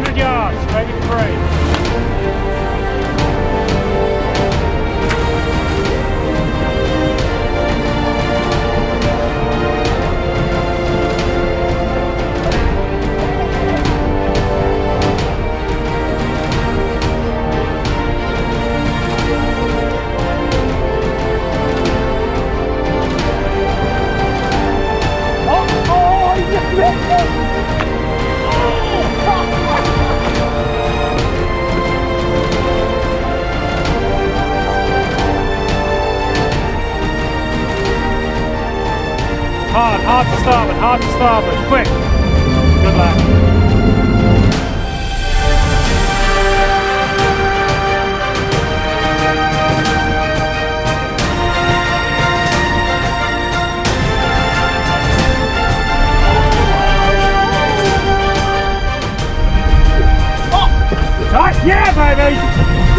100 yards, ready for three. Hard, hard to starboard, hard to starboard, quick. Good lad. Right, oh, yeah, baby!